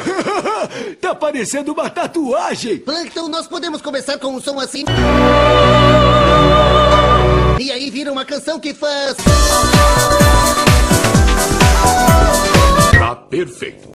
tá parecendo uma tatuagem. Plankton, nós podemos começar com um som assim. E aí vira uma canção que faz. Tá perfeito.